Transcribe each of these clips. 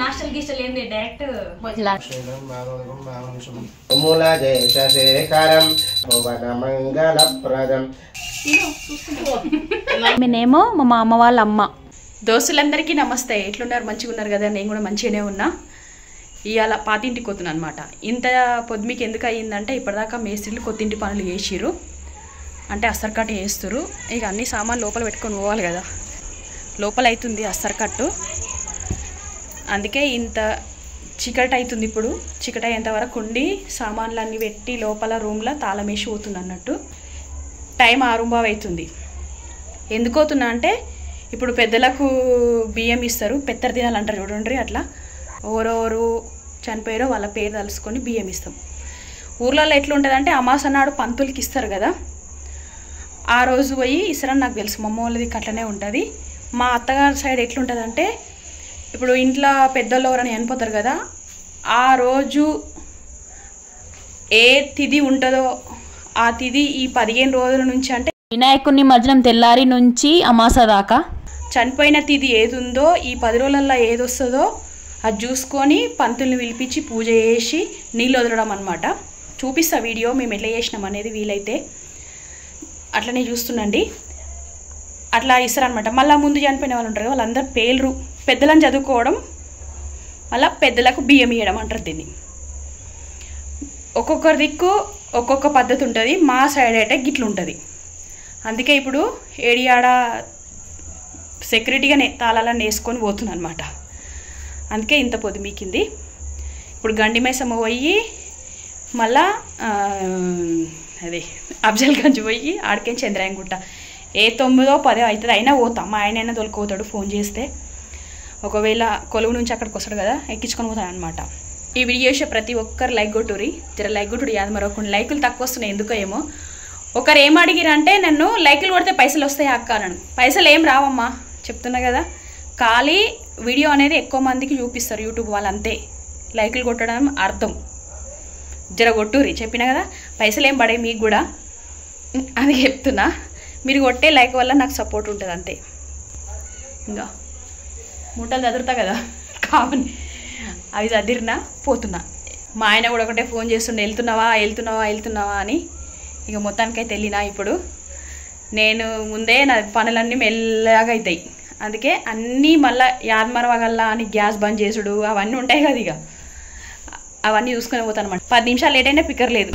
Nostril గిస్టల్ direct నేనేమో మా మామ వాళ్ళ అమ్మ. దోస్తులందరికీ నమస్తే. ఎట్లున్నారు? మంచిగా ఉన్నారు కదా? నేను కూడా మంచిగానే ఉన్నా. ఇవాళ పాతింటికి పోతున్నాను అనమాట ఇంత పొద్దుమికి ఎందుకు అయ్యిందంటే ఇప్పటిదాకా మేస్త్రీలు కొత్తింటి పనులు చేసిర్రు. అంటే అస్తర్కట్టు చేస్తురు ఇక అన్ని సామాన్లు లోపల పెట్టుకొని పోవాలి కదా. లోపల అవుతుంది అస్తర్కట్టు. అందుకే ఇంత చీకటి అవుతుంది ఇప్పుడు. చీకటి అయ్యేంత వరకు ఉండి సామాన్లు అన్నీ పెట్టి లోపల రూమ్లో తాళమేసి పోతుంది అన్నట్టు. టైం ఆరుంబావ్ అవుతుంది ఎందుకు అంటే ఇప్పుడు పెద్దలకు బియ్యం ఇస్తారు. పెత్తర తినాలంటారు చూడండి అట్లా. ఎవరెవరు చనిపోయారో వాళ్ళ పేరు తలుసుకొని బియ్యం ఇస్తాం. ఊర్లలో ఎట్లుంటుంది అంటే అమాస నాడు పంతులకి ఇస్తారు కదా. ఆ రోజు పోయి ఇస్తారని నాకు తెలుసు. మా అమ్మ వాళ్ళది అట్లనే ఉంటుంది. మా అత్తగారి సైడ్ ఎట్లుంటుందంటే ఇప్పుడు ఇంట్లో పెద్దోళ్ళు ఎవరైనా చనిపోతారు కదా ఆ రోజు ఏ తిథి ఉంటుందో ఆ తిథి ఈ పదిహేను రోజుల నుంచి అంటే వినాయకుని నిమజ్జనం తెల్లారి నుంచి అమాస దాకా? చనిపోయిన తిథి ఏది ఉందో ఈ పది రోజులలో ఏది వస్తుందో అది చూసుకొని పంతుల్ని పిలిపించి పూజ చేసి నీళ్ళు వదలడం అనమాట చూపిస్తా వీడియో మేము ఎట్లా చేసినాం అనేది వీలైతే. అట్లనే చూస్తుండండి. అట్లా ఇస్తారనమాట మళ్ళీ ముందు చనిపోయిన వాళ్ళు ఉంటారు వాళ్ళందరూ పేర్లు పెద్దలను చదువుకోవడం మళ్ళీ పెద్దలకు బియ్యం ఇవ్వడం అంటారు దీన్ని. ఒక్కొక్క దిక్కు ఒక్కొక్క పద్ధతి ఉంటుంది. మా సైడ్ అయితే గిట్లు ఉంటుంది అందుకే ఇప్పుడు ఏడియాడ సెక్యూరిటీగా తాళాలను వేసుకొని పోతున్నాను అనమాట అందుకే ఇంత పొద్దు మీకింది. ఇప్పుడు గండి మేసమ్మ పోయి మళ్ళా అదే అఫ్జల్గంజ్ పోయి ఆడికే చంద్రాయంగుట్ట ఏ తొమ్మిదో పదో అవుతుంది. అయినా పోతాం. మా ఆయన అయినా తొలుకుపోతాడు ఫోన్ చేస్తే. ఒకవేళ కొలువు నుంచి అక్కడికి వస్తాడు కదా ఎక్కించుకొని పోతాను అనమాట ఈ వీడియో చేసే ప్రతి ఒక్కరు లైక్ కొట్టురి జర లైక్ కొట్టుడు యాద మరొకటి లైకులు తక్కువ వస్తున్నాయి ఎందుకో ఏమో. ఒకరు ఏం అడిగిరంటే నన్ను లైకులు కొడితే పైసలు వస్తాయి అక్క పైసలు ఏం రావమ్మా చెప్తున్నా కదా. ఖాళీ వీడియో అనేది ఎక్కువ మందికి చూపిస్తారు యూట్యూబ్ వాళ్ళు అంతే. లైకులు కొట్టడం అర్థం. జర కొట్టురి చెప్పినా కదా. పైసలు ఏం పడే మీకు కూడా? అది చెప్తున్నా. మీరు కొట్టే లైక్ వల్ల నాకు సపోర్ట్ ఉంటుంది అంతే. ఇంకా మూటలు చదురుతా కదా. కాబట్టి అవి చదిరినా పోతున్నా. మా ఆయన కూడా ఒకటే ఫోన్ చేస్తుండే వెళ్తున్నావా వెళ్తున్నావా వెళ్తున్నావా అని. ఇక మొత్తానికైతే వెళ్ళినా ఇప్పుడు. నేను ముందే నా పనులన్నీ మెల్లగా అవుతాయి అందుకే అన్నీ మళ్ళీ యాద్మరవగల్లా అని గ్యాస్ బంద్ చేసుడు అవన్నీ ఉంటాయి కదా ఇక. అవన్నీ చూసుకొని పోతాను అనమాట పది నిమిషాలు లేట్ అయినా పిక్కర్ లేదు.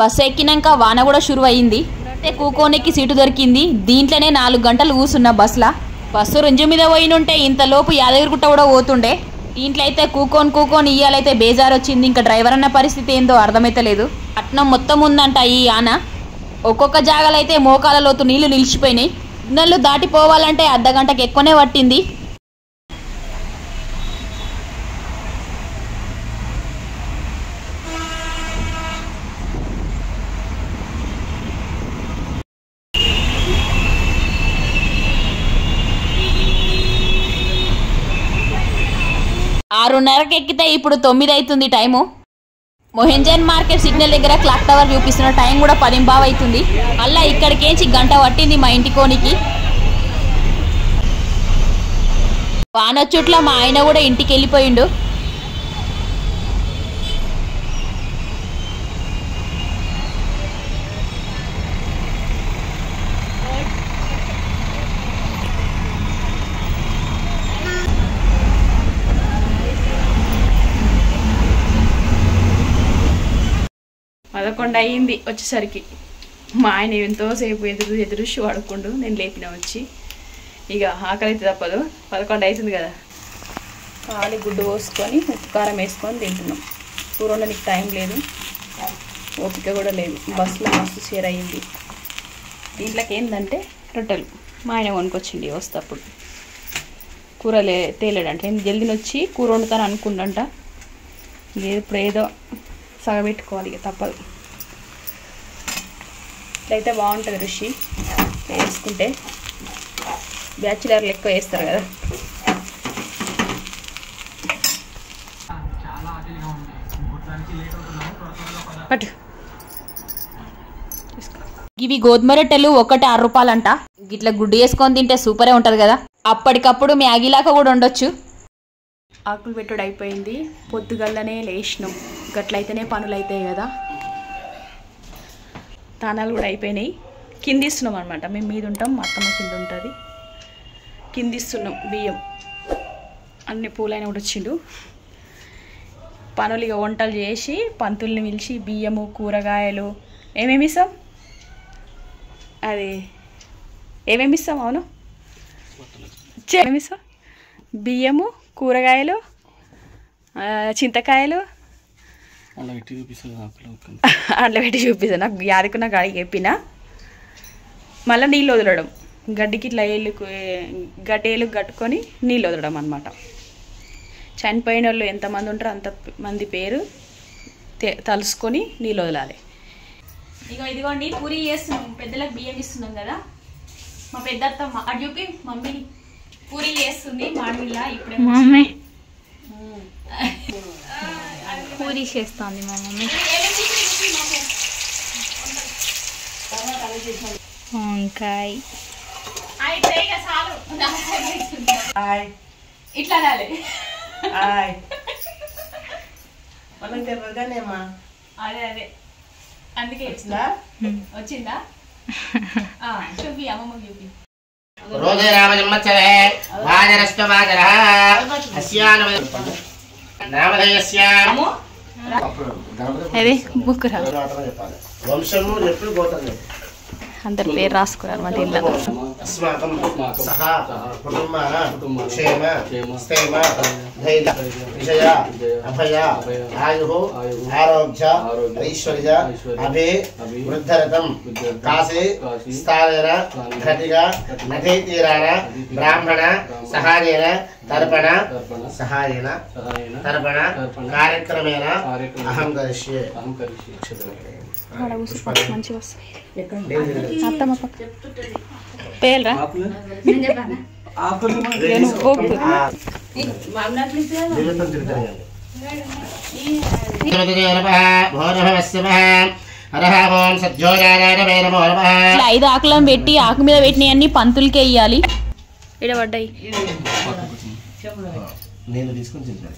బస్సు ఎక్కినాక వాన కూడా షురు అయింది అయితే కూకోనికి సీటు దొరికింది. దీంట్లోనే నాలుగు గంటలు కూసున్న బస్లా. బస్సు రుంజు మీద పోయినుంటే ఇంతలోపు యాదగిరిగుట్ట కూడా పోతుండే. దీంట్లో అయితే కూకోని కూకోని ఇయ్యాలైతే బేజారు వచ్చింది ఇంకా డ్రైవర్ అన్న పరిస్థితి ఏందో అర్థమైతలేదు. పట్నం మొత్తం ఉందంట ఈ ఆన ఒక్కొక్క జాగాలైతే మోకాలలోతు నీళ్ళు నిలిచిపోయినాయి. సిగ్నల్లు దాటిపోవాలంటే అర్ధ గంటకు ఎక్కువనే పట్టింది. ఆరున్నరకు ఎక్కితే ఇప్పుడు తొమ్మిది అవుతుంది టైము. మొహెంజన్ మార్కెట్ సిగ్నల్ దగ్గర క్లాక్ టవర్ చూపిస్తున్న టైం కూడా పదింబావ్ అవుతుంది అలా ఇక్కడికేంచి గంట పట్టింది మా ఇంటి కోనికి. వానొచ్చుట్ల మా ఆయన కూడా ఇంటికి వెళ్ళిపోయిండు పదకొండు అయ్యింది వచ్చేసరికి. మా ఆయన ఎంతోసేపు ఎదురు ఎదురు అడుక్కుండు నేను లేపిన వచ్చి. ఇక ఆకలి అయితే తప్పదు పదకొండు అవుతుంది కదా. ఖాళీ గుడ్డు పోసుకొని ఉప్పు కారం వేసుకొని తింటున్నాం. కూర వండడానికి టైం లేదు ఓపిక కూడా లేదు. బస్సులో మస్తు షేర్ అయ్యింది దీంట్లోకి ఏంటంటే రొట్టెలు. మా ఆయన కొనుక్కొచ్చిండి వస్తప్పుడు కూర లే తేలేడంట. నేను జల్దీ వచ్చి కూర వండుతాను అనుకుండంట లేదు ఇప్పుడు ఏదో సగబెట్టుకోవాలి ఇక తప్పదు. ఇదైతే బాగుంటుంది రుచి. వేసుకుంటే బ్యాచులర్లు ఎక్కువ వేస్తారు కదా. పట్టు. ఇవి గోధుమ రొట్టెలు ఒకటి ఆరు రూపాయలంట. గిట్ల గుడ్డు వేసుకొని తింటే సూపరే ఉంటుంది కదా. అప్పటికప్పుడు మ్యాగీలాగా కూడా ఉండొచ్చు ఆకులు పెట్టుడు అయిపోయింది. పొద్దుగల్లనే లేచినాం. గట్లయితేనే పనులు అవుతాయి కదా. తానాలు కూడా అయిపోయినాయి. కిందిస్తున్నాం అనమాట మేము మీద ఉంటాం మా అత్తమ్మ కింద ఉంటుంది. కిందిస్తున్నాం బియ్యం. అన్ని పూలైన కూడా వచ్చిండు. పనులు ఇక వంటలు చేసి పంతుల్ని పిలిచి బియ్యము కూరగాయలు ఏమేమి ఇస్తాం? అది ఏమేమి ఇస్తాం అవును? చే- ఏమేమి ఇస్తాం? బియ్యము కూరగాయలు చింతకాయలు అలా పెట్టి చూపిస్తుంది ఆకులు ఒక్క అట్లా పెట్టి చూపిస్తాను నాకు యాదకు నాకు అడిగి చెప్పిన. మళ్ళీ నీళ్ళు వదలడం. గడ్డికి ఇట్లా ఏళ్ళు గడ్డి ఏళ్ళు కట్టుకొని నీళ్ళు వదలడం అనమాట చనిపోయిన వాళ్ళు ఎంతమంది ఉంటారో అంత మంది పేరు తె- తలుసుకొని నీళ్ళు వదలాలి. ఇగో ఇదిగోండి పూరి చేస్తున్నాం. పెద్దలకు బియ్యం ఇస్తున్నాం కదా. మా పెద్ద అటు చూపి మమ్మీ. పూరి చేస్తుంది మామిళ్ళ ఇప్పుడే మమ్మీ. పూరి చేస్తుంది మా మమ్మీ వంకాయ ఇట్లా అదే అదే అందుకే వచ్చిందా వచ్చిందా ఆ, చూపి అమ్మమ్మ చూపి రోజే రామ జన్మత్సరే వాజరస్వ వాజర అస్యాన నామధేయస్య అప్పుడు గణపతి అదే బుక్ రా వంశము ఎప్పుడు గోత్రం అందరి పేరు రాసుకున్నారు అభయ ఆయు ఆరోగ్య ఐశ్వర్య అభి వృద్ధరథం. కాశీ స్థానేన ఘటిగా నదీ తీరాన బ్రాహ్మణ సహాయేన తర్పణ. సహాయేన తర్పణ. కార్యక్రమేణ కార్యక్రమేణ అహం కరిష్యే కలిసి మంచిగా వస్తాయి అత్తమ్మ పక్క. నమః ఇట్లా ఐదు ఆకులను పెట్టి ఆకు మీద పెట్టినవన్నీ పంతులకే ఇయ్యాలి. ఇక్కడ పడ్డాయి నేను తీసుకొని తింటాను.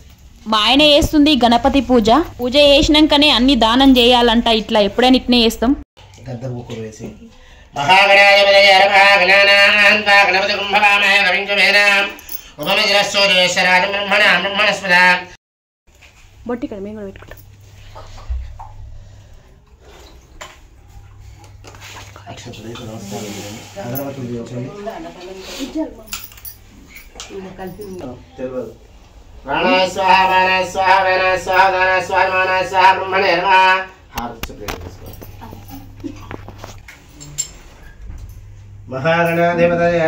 మా ఆయన చేస్తుంది గణపతి పూజ. పూజ చేసినాకనే అన్ని దానం చేయాలంట ఇట్లా. ఎప్పుడైనా ఇట్నే చేస్తాం. బొట్టి ఇక్కడ మేము కూడా పెట్టుకుంటాం. తెలియదు. ప్రాణాయ స్వాహ ప్రాణాయ స్వాహ ప్రాణాయ స్వాహ ప్రాణాయ స్వాహ మానాయ స్వాహ బ్రహ్మణే నమః హారతి ప్రేమ తీసుకో మహాగణాధిపతయ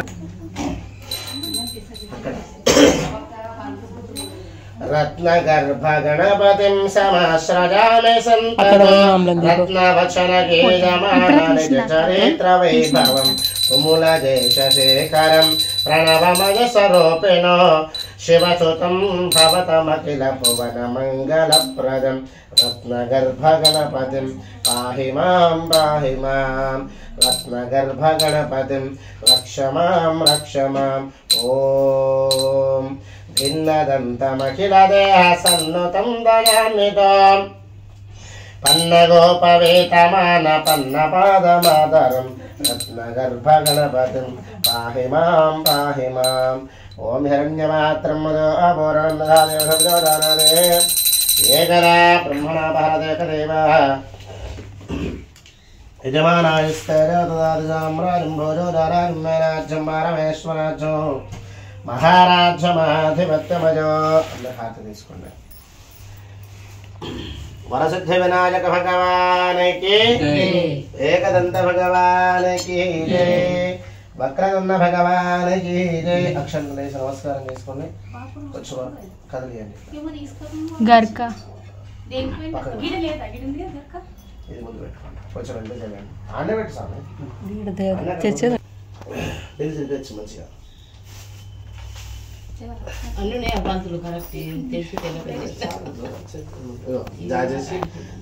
రత్నగర్భ గణపతిం సమాశ్రజామి సంతతో రత్నవచన చరిత్ర వైభవం తుముల శేఖరం ప్రణవమయ స్వరూపిణో శివసుతం భవతమఖిల భువన మంగళప్రదం రత్నగర్భ గణపతిం పాహి మాం పాహి మాం రత్నగర్భ గణపతిం రక్ష మాం రక్ష మాం ఓం భిన్నదంతమఖిల దేహ సన్నుతం దయాన్వితం పన్నగోపవేతమాన పన్నపాదమాదరం రత్నగర్భ గణపతిం పాహి మాం పాహి మాం ఓం హిరణ్యమాత్రం అపూరణం దధాదేవే ఏకదా బ్రహ్మణ భారదేకదేవ యజమానాయుస్తేజాం భోజోదారాజ్యం మేనాజ్యం పరమేశ్వరాజ్యం మహారాజ్యమాధిపత్యమజో అందరు హారతి తీసుకోండి వరసిద్ధి వినాయక భగవానికి ఏకదంత భగవానికి జై వక్రదండ భగవానికి జై. అక్షరం వేసి నమస్కారం చేసుకోండి కొంచెం కదిలియండి. గర్క. పక్కన. ఇది ముందు పెట్టుకోండి. కొంచెం రెండు చేయండి ఆనే పెట్టు మంచిగా.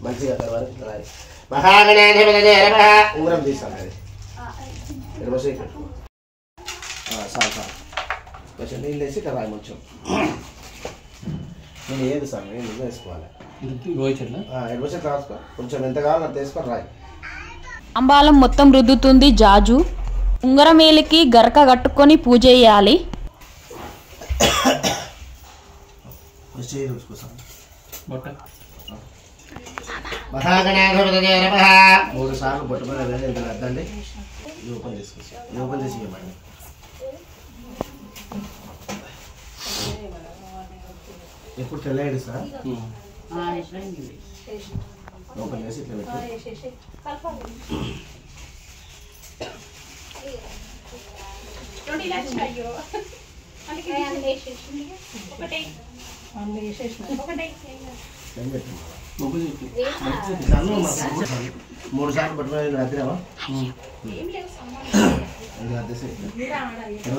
మంచిగా మహాగణాధిపతి ఉంగరం తీసాను చాలు కొంచెం నీళ్ళు వేసి ఇట్లా రాయి కొంచెం నేను ఏది సార్ నేను నిజం వేసుకోవాలి గోయి చెట్ల ఎడవ చెట్లు రాసుకో కొంచెం ఎంత కావాలో అంత వేసుకొని రాయి అంబాలం మొత్తం రుద్దుతుంది జాజు. ఉంగరమేలికి గరక కట్టుకొని పూజ చేయాలి. సార్ మూడు సార్లు ఓపెన్ చేసుకోవచ్చు ఓపెన్ చేసి ఎప్పుడు తెల్లయ్యాడు సార్ ఓపెన్ చేసి ఇట్లా మూడు సార్లు. పట్టుకుని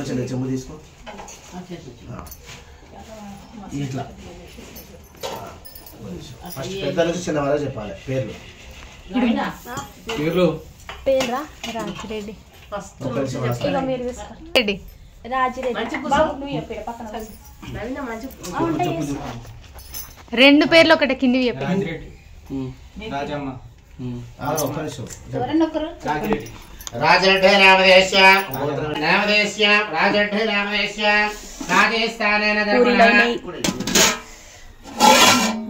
చెల్లి చెంబు తీసుకో. ఇట్లా. ఫస్ట్ పెద్ద నుంచి చిన్న వరకు చెప్పాలి. పేర్లు. పేర్లు. పేరా రాజిరెడ్డి. రెడ్డి రెండు పేర్లు ఒకటి కింది చెప్పండి రాజమ్మ. నామదేశ్య నామదేశ్య నామదేశ్య.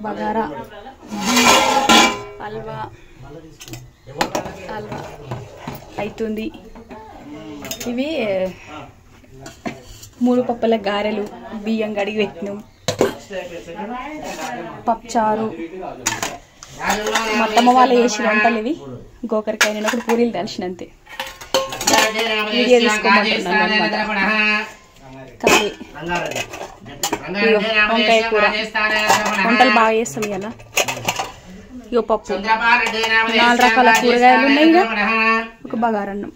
బగారా. అవుతుంది ఇవి మూడు పప్పుల గారెలు బియ్యం గడిగి పెట్టినాం. పప్పుచారు. మొత్తమ్మ వాళ్ళు వేసి వంటలు ఇవి. గోకరకాయ నేను ఒకటి పూరీలు తెలిసినంతే. వీడియో. కానీ వంకాయ కూర. వంటలు బాగా చేస్తాం ఇలా ఇగో పప్పు. నాలుగు రకాల కూరగాయలు ఉన్నాయి ఇక ఒక బగారన్నం.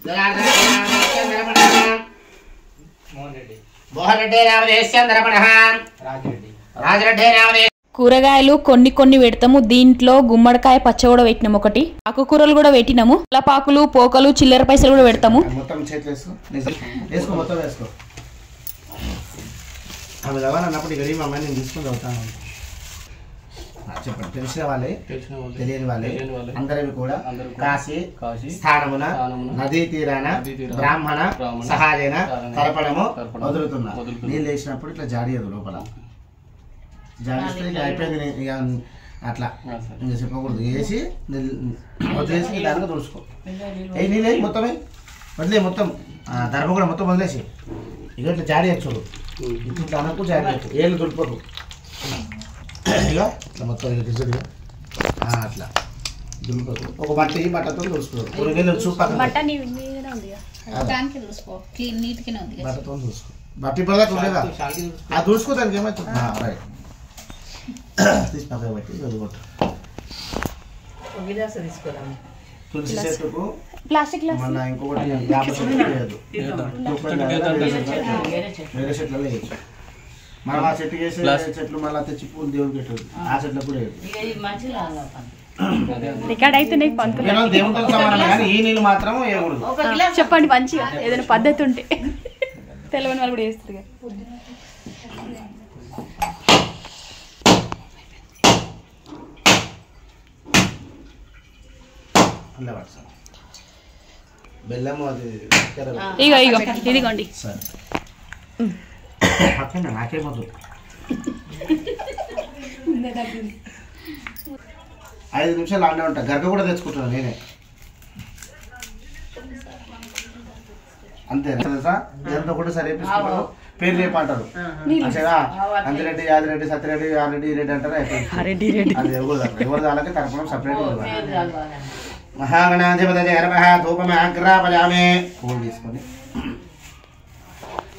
మోహన్ రెడ్డి. రాజరెడ్డి. కూరగాయలు కొన్ని కొన్ని పెడతాము. దీంట్లో గుమ్మడికాయ పచ్చ కూడా పెట్టినాము ఒకటి. ఆకుకూరలు కూడా పెట్టినాము. పాకులు పోకలు చిల్లర పైసలు కూడా పెడతాము. చెప్పండి. తెలిసిన వాళ్ళే? తెలియని వాళ్ళే? కూడా? అందరూ కూడా. కాశీ కాశీ స్థానమున నదీ తీరాన బ్రాహ్మణ సహాయన కలపడము. నీళ్ళు వేసినప్పుడు ఇట్లా జాడియదు లోపల. జాడిస్తే ఇక అయిపోయింది నీ- ఇక అట్లా. ఇంకా చెప్పకూడదు. వేసి వదిలేసి దానికి తుడుచుకో. ఏ నీళ్ళు మొత్తమే వదిలే మొత్తం. ఆ, దర్భ కూడా మొత్తం వదిలేసి. ఇక ఇట్లా జాడి చూడు. ఇట్లా అనకు జాడి ఏళ్ళు దులిపోదు ఇక ఇట్లా మొత్తం ఇక అట్లా. దులిపోదు ఒక బట్ట ఈ బట్టతో తుడుచుకోదు కొన్ని నీళ్ళు చూసుకో ఉంది బట్టతో చూసుకో బట్ట ఇప్పటిదాకా ఉండేదా? ఆ తుడుచుకో దానికి ఏమవుతుంది రైట్ తీసి పక్కన పెట్టి వదిలికొట్టు తులసి చెట్టుకు ప్లాస్టిక్ గ్లాస్. మళ్ళీ ఇంకొకటి యాభై చెట్లు వేయద్దు. వేరే చెట్లలో వేయచ్చు. మనం ఆ చెట్టు వేసే చెట్లు మళ్ళీ తెచ్చి పూలు దేవుడికి పెట్టదు ఆ. చెట్లకు కూడా రికార్డ్ పంతులు. వేయకూడదు. చెప్పండి మంచిగా. ఏదైనా పద్ధతి ఉంటే. తెలియని వాళ్ళు కూడా చేస్తారు కదా. అలా పడతాం బెల్లము అది చక్కెర ఇగో ఇగో ఇదిగోండి. సరే. పక్కన నాకేమొద్దు ఐదు నిమిషాలు ఆడే ఉంటా. గర్గ కూడా తెచ్చుకుంటున్నాను నేనే. అంతే తెలుసా? ఇదంతా కూడా సరే పేరు రేపంటారు అంతేనా? అంతిరెడ్డి యాదిరెడ్డి సత్యరెడ్డి యారెడ్డి రెడ్డి అంటారు? అయిపోయింది రెడ్డి రెడ్డి. అది ఎవరు ఎవరు దానికి తరపున సపరేట్ మహాగణాధిపతి జగర్భ ధూపమాగ్రాపజామే పూలు తీసుకొని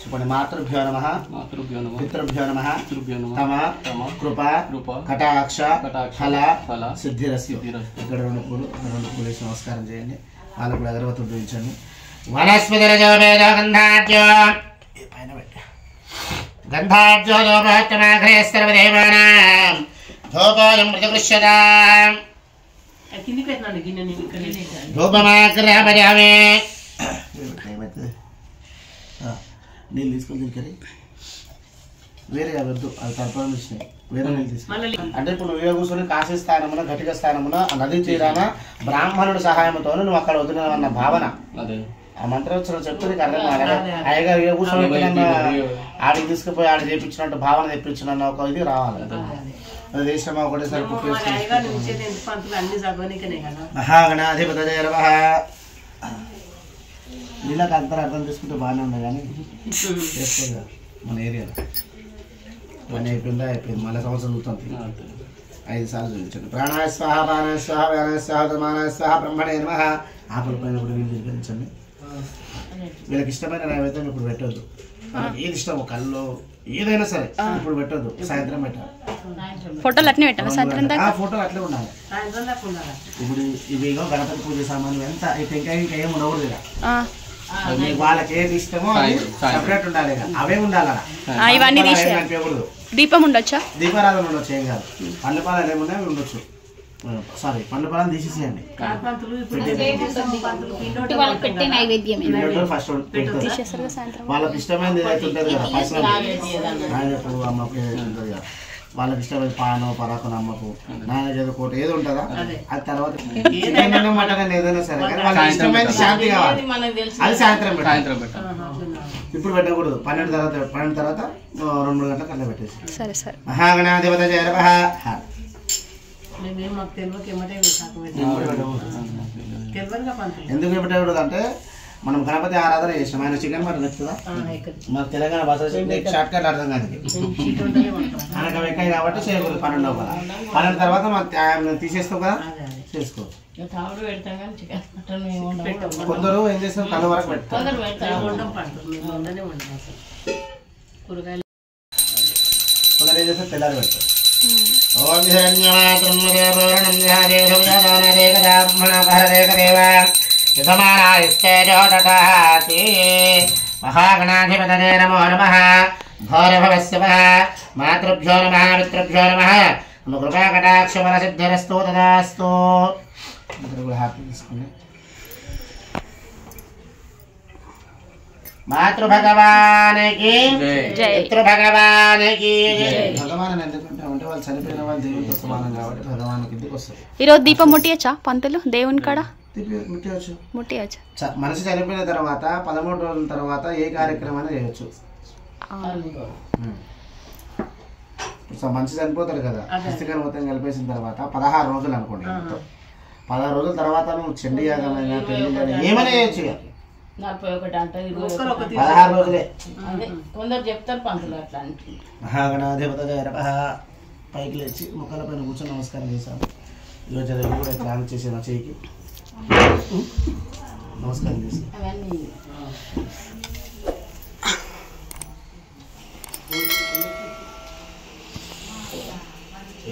చెప్పండి మాతృభ్యో నమ మాతృభ్యో నమః పితృభ్యో నమ పితృభ్యో నమః తమ తమ కృప కృప కటాక్ష కటాక్ష ఫల ఫల సిద్ధిరస్యు. ఇక్కడ రెండు పూలు రెండు పూలు వేసి నమస్కారం చేయండి. వాళ్ళకు కూడా అగరవత్తులు చూపించండి వనస్పతి గంధాఢ్యో పైన పెట్టు. గంధాఢ్యో లోపహత్యమాగ్రే నీళ్ళు తీసుకొని తిరిగి వేరే వద్దు అది తర్పణం ఇచ్చినాయి వేరే నీళ్ళు తీసుకుని అంటే ఇప్పుడు నువ్వే కూర్చొని కాశీ స్థానమున ఘటిక స్థానమున నది తీరాన బ్రాహ్మణుడి సహాయంతో నువ్వు అక్కడ వదిలినవన్న భావన. అదే. ఆ మంత్రోచ్చరం చెప్తే నీకు అర్థం కాదు అయ్యగారు ఏ కూర్చొని ఆడికి తీసుకుపోయి ఆడ చేపించినట్టు భావన తెప్పించిన ఒక ఇది రావాలి. అది. దేశమా ఒకటేసారి కుప్పి మహాగణాధిపత జయరవః నీళ్ళకి అంతా అర్థం చేసుకుంటే బాగానే ఉంది కానీ చేసుకోదు మన ఏరియాలో. పని అయిపోయిందా? అయిపోయింది. మళ్ళీ సంవత్సరం చూస్తుంది. ఐదు సార్లు చూపించండి ప్రాణాయ స్వాహ ప్రాణాయ స్వాహ వ్యానాయ స్వాహ ధర్మానాయ స్వాహ బ్రహ్మణే నమ. ఆకుల పైన కూడా వీళ్ళు వీళ్ళకి ఇష్టమైన నైవేద్యం ఇప్పుడు పెట్టొద్దు. మనకి ఏది ఇష్టమో కళ్ళు ఏదైనా సరే ఇప్పుడు పెట్టొద్దు. సాయంత్రం పెట్టాలి. ఫోటోలు అట్నే పెట్టాను సాయంత్రం దాకా? ఆ ఫోటోలు అట్లే ఉండాలి. ఇప్పుడు ఇవి గణపతి పూజ సామాన్లు ఎంత ఇంకా ఉండకూడదు ఇక. ఆ, మీకు వాళ్ళకి ఏది ఇష్టమో అది సపరేట్ ఉండాలి అవే ఉండాలి ఇవన్నీ. దీపం ఉండొచ్చా? దీపారాధన ఉండొచ్చు ఏం కాదు. పండ్ల పాలు ఏమున్నాయి అవి ఉండొచ్చు. సారీ పండ్ల పాలను తీసేసేయండి. వాళ్ళకి ఫస్ట్ సాయంత్రం. ఇష్టమైనది ఏదైతే ఉంటుంది కదా పర్సనల్ ఏదైతే ఉంటుంది కదా. వాళ్ళకి ఇష్టమైన పాను పరాకును అమ్మకు. నాయన చదువుకోవటం ఏది ఉంటుందా? అది. తర్వాత మటన్ అయినా ఏదైనా సరే కానీ వాళ్ళకి ఇష్టమైనది శాంతి కావాలి. అది సాయంత్రం సాయంత్రం పెట్టాలి. ఇప్పుడు పెట్టకూడదు. పన్నెండు తర్వాత పన్నెండు తర్వాత రెండు మూడు గంటలకు అట్లా పెట్టేసి సరే సరే. మహాగణాధిపత జయ. ఎందుకు పెట్టకూడదు అంటే మనం గణపతి ఆరాధన చేసినాం ఆయన చికెన్ మటన్ నచ్చుతుందా మన తెలంగాణ భాష షార్ట్ కట్ అర్థం కాదు. ఆయనకు అవి ఎక్కాయి కాబట్టి చేయకూడదు పన్నెండు లోపల పన్నెండు తర్వాత మనం తీసేస్తాం కదా? చేసుకో. కొందరు ఏం చేస్తారు? కళ్ళ వరకు పెడతారు. కొందరు ఏం చేస్తారు? తెల్లారి పెడతారు. ఓం హిరణ్యమాతరం దేవోరణం బ్రాహ్మణ యజమానాయస్తేజోదతాతి మహాగణాధిపతనే నమో నమః ఘోరభవస్య మాతృభ్యో నమః మిత్రుభ్యో నమః నమ కృపా కటాక్ష బల సిద్ధిరస్తు తదాస్తు అందరూ కూడా హ్యాపీ తీసుకోండి మాతృభగవానికి జై మిత్ర భగవానికి భగవాన్ ఎందుకంటే అంటే వాళ్ళు చనిపోయిన వాళ్ళు దేవునితో సమానం కాబట్టి భగవాన్ కిందకి వస్తారు ఈరోజు దీపం ముట్టియచ్చా పంతులు? దేవుని కాడ? ముట్టియచ్చా. చ- మనిషి చనిపోయిన తర్వాత పదమూడు రోజుల తర్వాత ఏ కార్యక్రమాన్ని చేయొచ్చు? మనిషి చనిపోతాడు కదా. పుస్తకం మొత్తం కలిపేసిన తర్వాత పదహారు రోజులు అనుకోండి పదహారు రోజుల తర్వాత నువ్వు చెండి యాగమైనా పెళ్ళి ఏమైనా చేయొచ్చు. నలభై ఒకటి అంటే పదహారు రోజులే. కొందరు చెప్తారు పంతులు అట్లా మహాగణాధిపత పైకి లేచి ముఖాల పైన కూర్చొని నమస్కారం చేశాను ఈరోజు చదివి కూడా ప్లాన్ చేసి నా చేయికి. నమస్కారం చేసి అవన్నీ.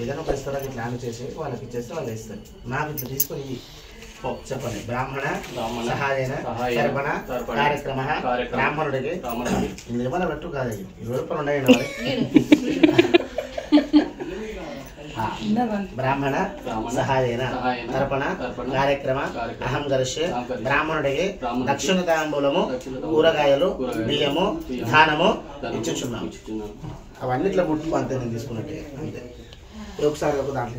ఏదైనా ఒక ఇస్తారని ప్లాన్ చేసి వాళ్ళకి ఇచ్చేస్తే వాళ్ళు ఇస్తారు. నాకు ఇట్లా తీసుకొని చెప్పండి. బ్రాహ్మణ సహాయన తర్పణ కార్యక్రమ బ్రాహ్మణుడికి. ఇది ఏమైనా పెట్టు కాదు ఇది. ఇరవై రూపాయలు ఉన్నాయండి బ్రాహ్మణ సహాయన తర్పణ కార్యక్రమ అహం గరిష్యే, బ్రాహ్మణుడికి దక్షిణ తాంబూలము కూరగాయలు బియ్యము ధానము ధనము ఇచ్చుచున్నాం ఇచ్చుచున్నాం. అవన్నీ ఇట్లా ముట్టుకు అంతే నేను తీసుకున్నట్టే. అంతే. ఒకసారి ఒక దాంట్లో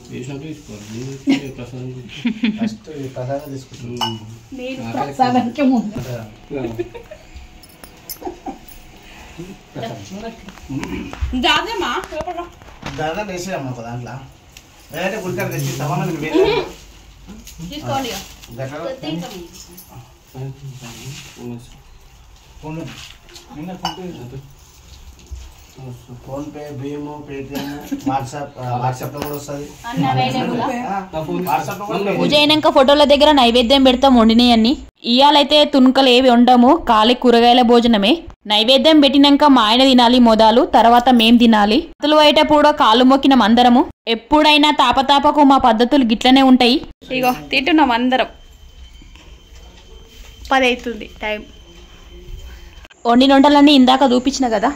పోతున్నారు. వేసినట్టు తీసుకోవాలి. నేను ఇచ్చే ప్రసాదం ఫస్ట్ ప్రసాదం తీసుకుంటున్నాం దాదేమా దాదా వేసేయమ్మ ఒక దాంట్లో లేదంటే గుడికాడ తెచ్చి సమానం తీసుకోండి ఫోన్ పే భీమ్ పేటిఎం వాట్సాప్ వాట్సాప్లో కూడా వస్తుంది. పూజ అయినాక ఫోటోల దగ్గర నైవేద్యం పెడతాం వండినయన్ని. ఇయాలైతే తుణుకలు ఏవి వండము కాలి కూరగాయల భోజనమే. నైవేద్యం పెట్టినాక మా ఆయన తినాలి మొదలు తర్వాత మేం తినాలి. అసలు అయ్యేటప్పుడు కాళ్ళు మొక్కిన అందరము ఎప్పుడైనా తాపతాపకు మా పద్ధతులు గిట్లనే ఉంటాయి. ఇగో తింటున్నాం అందరం. పది అవుతుంది టైం. వండిన వంటలన్నీ ఇందాక చూపించిన కదా?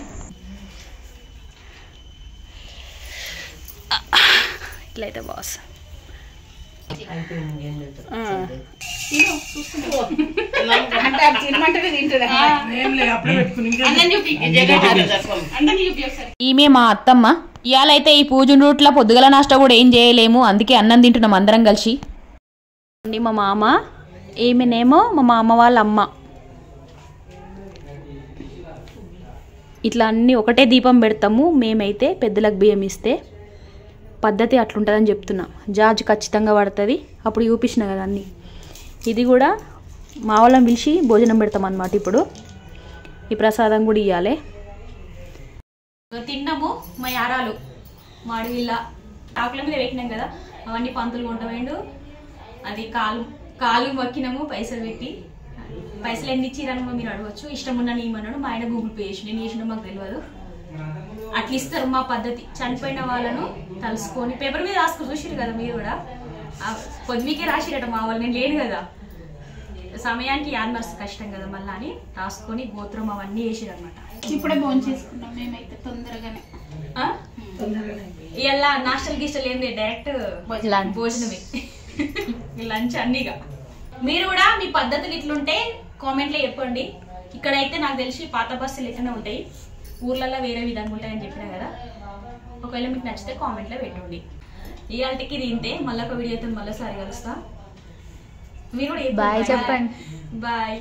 ఇట్లయితే బాస్ ఈమె మా అత్తమ్మ. ఇయాలైతే ఈ పూజ రూట్ల పొద్దుగల నాష్ట కూడా ఏం చేయలేము. అందుకే అన్నం తింటున్నాం అందరం కలిసి. అండి మా మామ. ఈమెనేమో మా మామ వాళ్ళ అమ్మ. ఇట్లా అన్నీ ఒకటే దీపం పెడతాము. మేమైతే పెద్దలకు బియ్యం ఇస్తే. పద్ధతి అట్లుంటుందని చెప్తున్నా. జార్జ్ ఖచ్చితంగా పడుతుంది. అప్పుడు చూపించిన కదా అన్నీ. ఇది కూడా మా వాళ్ళని పిలిచి భోజనం పెడతాం అన్నమాట ఇప్పుడు. ఈ ప్రసాదం కూడా ఇవ్వాలి తిన్నాము మా యారాలు. మాడివిల్ల ఆకుల మీద పెట్టినాం కదా అవన్నీ పంతులు కొంటవేండు అది కాలు కాలు మక్కినాము పైసలు పెట్టి. పైసలు ఎన్ని ఇచ్చిరని మీరు అడగచ్చు. ఇష్టం ఉన్న నీమన్నాడు. మా ఆయన గూగుల్ పే చేసి నేను చేసినా మాకు తెలియదు అట్లా ఇస్తారు మా పద్ధతి. చనిపోయిన వాళ్ళను తలుసుకొని పేపర్ మీద రాసుకొని చూసిరు కదా మీరు కూడా? పొద్దుకే రాసిరట మా వాళ్ళు నేను లేను కదా. సమయానికి యాన్మర్స్ కష్టం కదా మళ్ళా అని రాసుకొని గోత్రం అవన్నీ వేసిరు అనమాట ఇప్పుడే భోజనం చేసుకున్నాం మేమైతే తొందరగానే. ఇలా నాస్టల్ గిస్టల్ ఏం లేదు డైరెక్ట్ భోజనమే. లంచ్ అన్నీగా. మీరు కూడా మీ పద్ధతులు ఇట్లుంటే కామెంట్లో చెప్పండి. ఇక్కడైతే నాకు తెలిసి పాత బస్సులు ఇట్లనే ఉంటాయి. ఊర్లలో వేరే విధంగా ఉంటాయని చెప్పినా కదా ఒకవేళ మీకు నచ్చితే కామెంట్లో పెట్టండి. ఇవాళకి తింటే మళ్ళీ ఒక వీడియోతో మళ్ళీ సారి కలుస్తా. మీరు Bye చెప్పండి. బాయ్